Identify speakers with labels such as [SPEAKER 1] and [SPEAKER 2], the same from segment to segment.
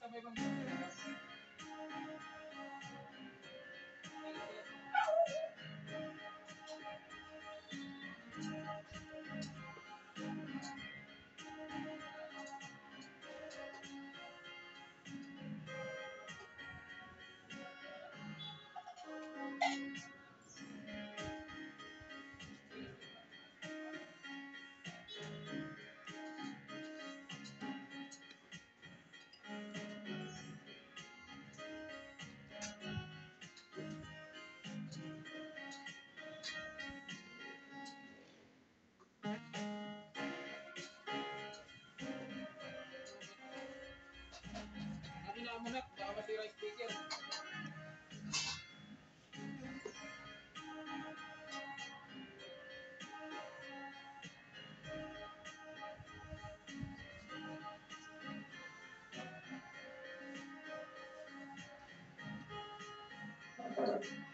[SPEAKER 1] também vamos Akin na baka masira yung speaker.
[SPEAKER 2] May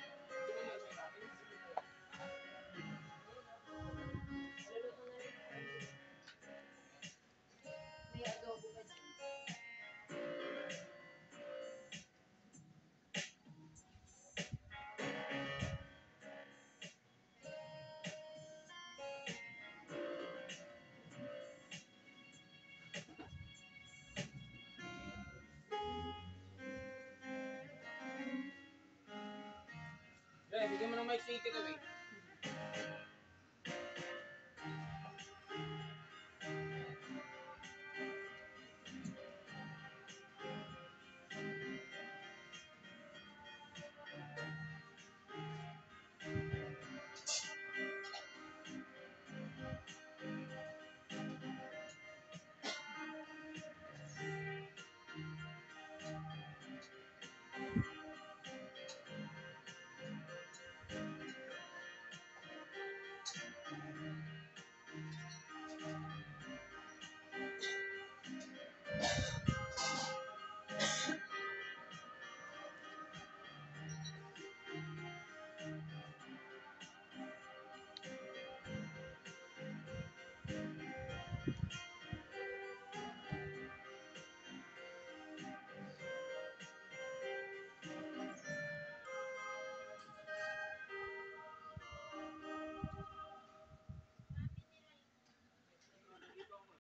[SPEAKER 1] White City away.